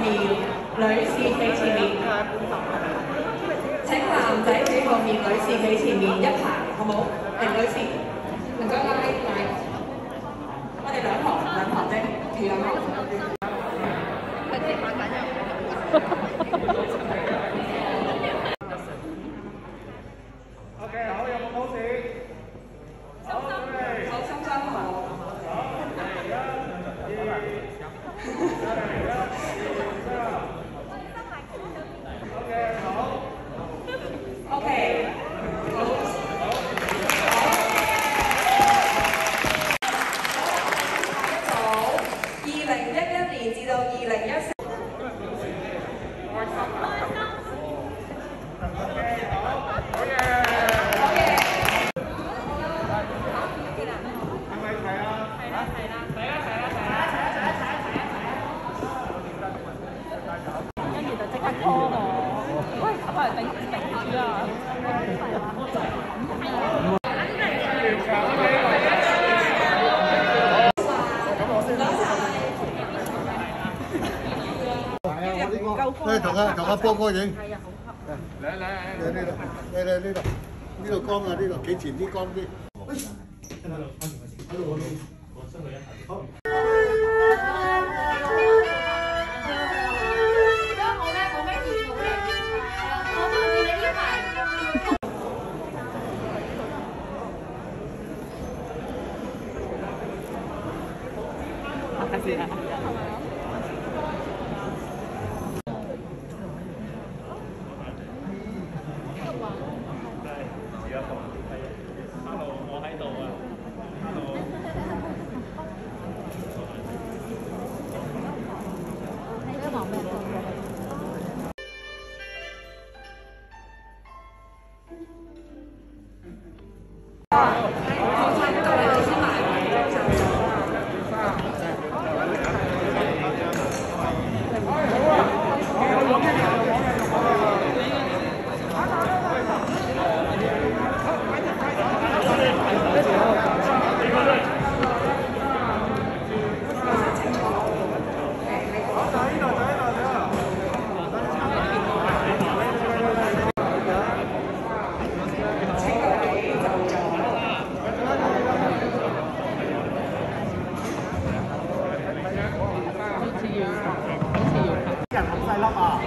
面，女士企前面。請男仔企後面，女士企前面一排，好冇？定女士，唔该拉拉。我哋兩行兩行啫，企兩行。OK，好，有冇好事？好，準備。好，深深好。OK，好。二零一一年至到二零一四。係咪齊啊？跟住就即刻 call 我，喂，咁係頂頂住啊！嚟同阿同阿波哥影。嚟嚟嚟呢度，嚟嚟呢度，呢度光啊呢度，幾前啲光啲。我喺度啊好細粒啊！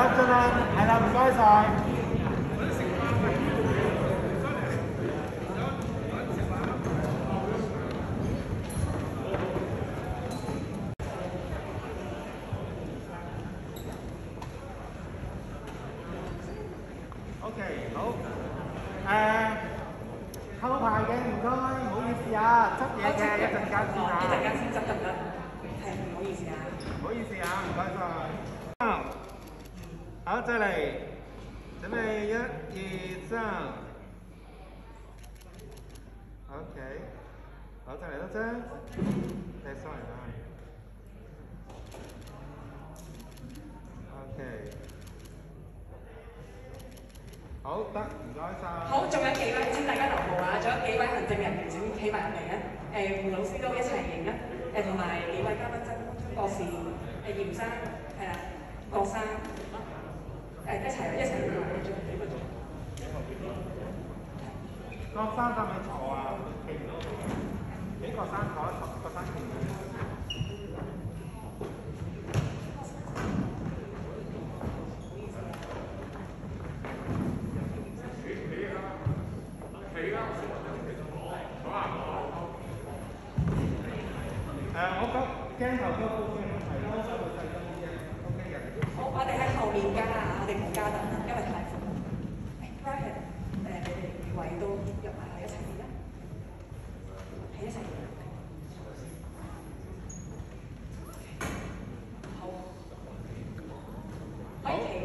係啦，盡量係啦，唔該晒。OK，好。誒，後排嘅唔該，唔好意思啊，執嘢嘅一陣間先啊。一陣間先執得唔得？係唔好意思啊。唔好意思啊，唔該晒。好，再嚟，準備一、二、三。OK，好，再嚟多張。誒，sorry 啊。OK，好得，唔該晒。好，仲有幾位先大家留步啊！仲有幾位行政人員請企埋入嚟啊！誒，胡老師都一齊影啊！誒，同埋幾位嘉賓曾博士、誒嚴生，係啦，郭生，誒一齊一齊影啊！仲有幾個鐘？郭生得咪坐啊？企唔到。俾郭生坐一坐，郭生企唔到。誒，我覺鏡頭嘅部分問題細嘅，OK 嘅。好，我哋喺後面加唔加得，因為太闊。誒，Brian，誒你哋圍到入埋嚟一齊影啊！係一齊影。好，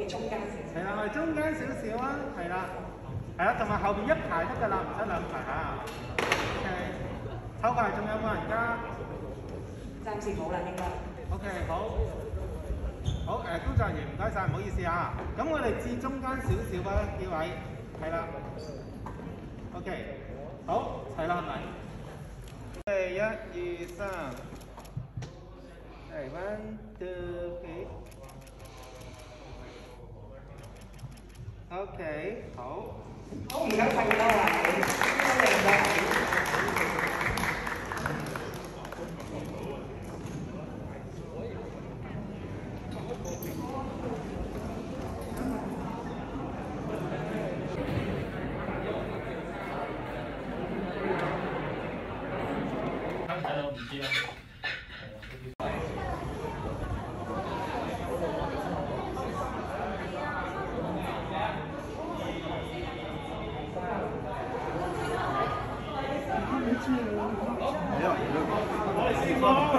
中間少少。係啦，我哋中間少少啊，係啦，係啦，同埋後邊一排得㗎啦，唔使兩排嚇。OK，後排仲有冇人加暫時冇啦，應該。？OK，好，好誒，工作人員唔該晒，唔好意思啊。咁我哋至中間少少啊，幾位，係啦。OK，好，齊啦係咪？誒，一二三，係 one two three。OK，好。好，唔該晒咁多唔知啦。開心啊！